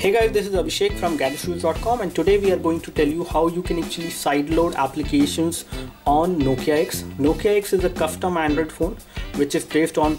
Hey guys, this is Abhishek from gadgetstouse.com and today we are going to tell you how you can actually sideload applications on Nokia X. Nokia X is a custom Android phone which is based on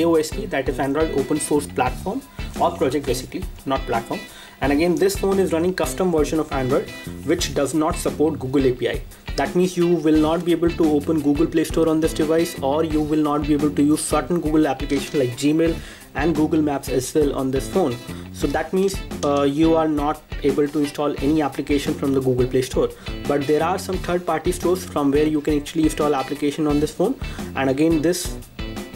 AOSP that is Android open source platform or project basically, not platform. And again, this phone is running custom version of Android which does not support Google API. That means you will not be able to open Google Play Store on this device or you will not be able to use certain Google applications like Gmail and Google Maps as well on this phone. So that means uh, you are not able to install any application from the Google Play Store. But there are some third-party stores from where you can actually install application on this phone. And again, this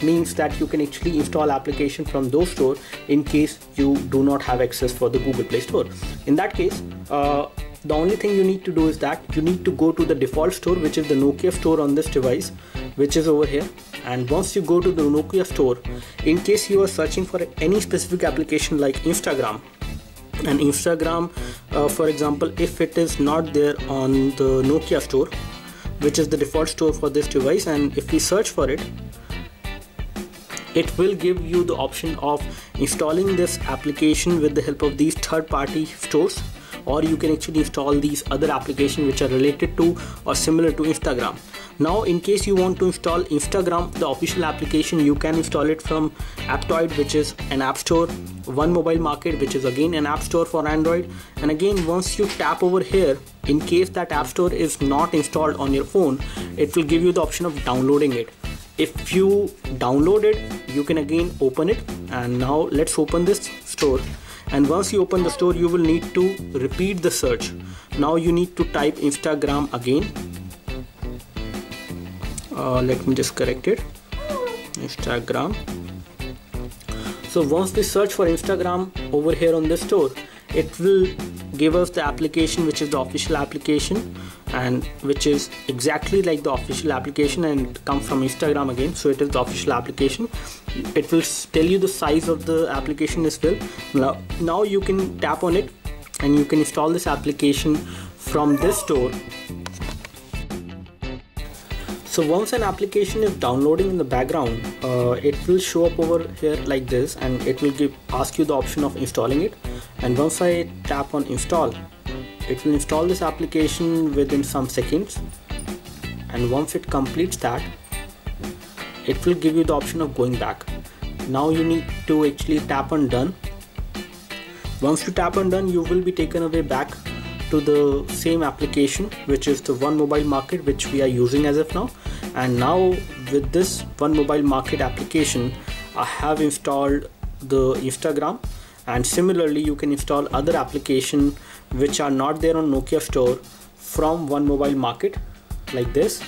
means that you can actually install application from those stores in case you do not have access for the Google Play Store. In that case, uh, the only thing you need to do is that you need to go to the default store which is the Nokia store on this device which is over here. And once you go to the Nokia store in case you are searching for any specific application like Instagram and Instagram uh, for example if it is not there on the Nokia store which is the default store for this device and if we search for it it will give you the option of installing this application with the help of these third-party stores or you can actually install these other applications which are related to or similar to Instagram. Now in case you want to install Instagram the official application you can install it from Aptoide which is an app store one mobile market which is again an app store for Android. And again once you tap over here in case that app store is not installed on your phone it will give you the option of downloading it. If you download it you can again open it. And now let's open this store and once you open the store you will need to repeat the search. Now you need to type Instagram again. Uh, let me just correct it. Instagram. So once we search for Instagram over here on the store it will give us the application which is the official application and which is exactly like the official application and come from Instagram again. So it is the official application. It will tell you the size of the application as well. Now, now you can tap on it and you can install this application from this store so once an application is downloading in the background uh, it will show up over here like this and it will give ask you the option of installing it. And once I tap on install it will install this application within some seconds. And once it completes that it will give you the option of going back. Now you need to actually tap on done. Once you tap on done you will be taken away back to the same application which is the one mobile market which we are using as of now. And now with this one mobile market application I have installed the Instagram. And similarly you can install other application which are not there on Nokia store from one mobile market like this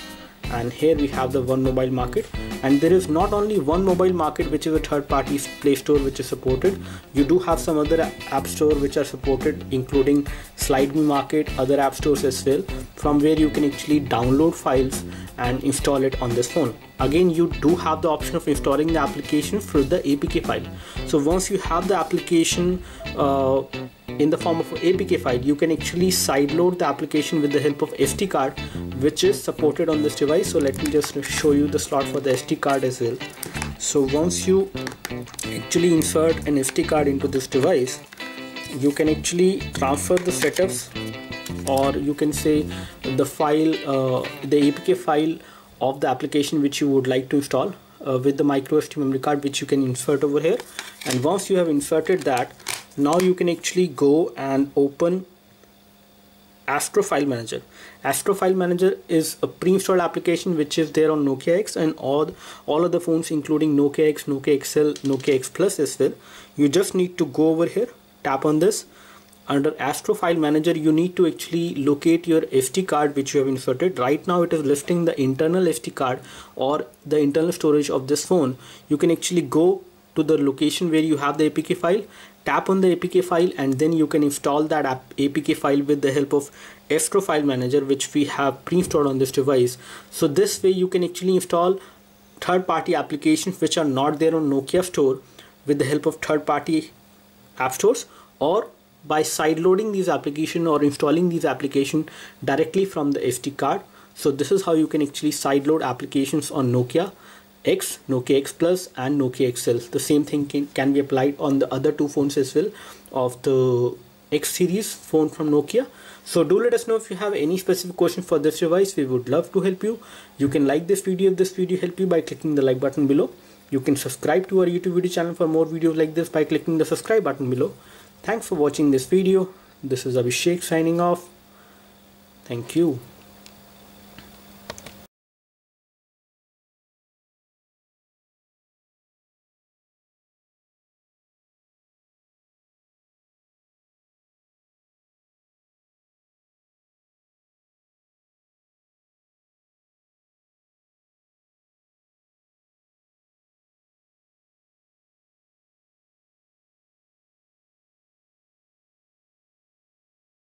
and here we have the one mobile market. And there is not only one mobile market which is a third party play store which is supported. You do have some other app store which are supported including slideme market other app stores as well from where you can actually download files and install it on this phone. Again you do have the option of installing the application through the apk file. So once you have the application uh, in the form of APK file, you can actually sideload the application with the help of SD card, which is supported on this device. So let me just show you the slot for the SD card as well. So once you actually insert an SD card into this device, you can actually transfer the setups or you can say the file, uh, the APK file of the application which you would like to install uh, with the micro SD memory card which you can insert over here and once you have inserted that now you can actually go and open Astro File Manager. Astro File Manager is a pre-installed application which is there on Nokia X and all, all other phones including Nokia X, Nokia XL, Nokia X Plus as well. You just need to go over here, tap on this. Under Astro File Manager, you need to actually locate your SD card which you have inserted. Right now it is listing the internal SD card or the internal storage of this phone. You can actually go to the location where you have the APK file tap on the APK file and then you can install that APK file with the help of Astro File Manager which we have pre-installed on this device. So this way you can actually install third-party applications which are not there on Nokia store with the help of third-party app stores or by sideloading these applications or installing these applications directly from the SD card. So this is how you can actually sideload applications on Nokia X, Nokia X Plus and Nokia XL. The same thing can, can be applied on the other two phones as well of the X series phone from Nokia. So do let us know if you have any specific question for this device. We would love to help you. You can like this video if this video helped you by clicking the like button below. You can subscribe to our YouTube video channel for more videos like this by clicking the subscribe button below. Thanks for watching this video. This is Abhishek signing off. Thank you.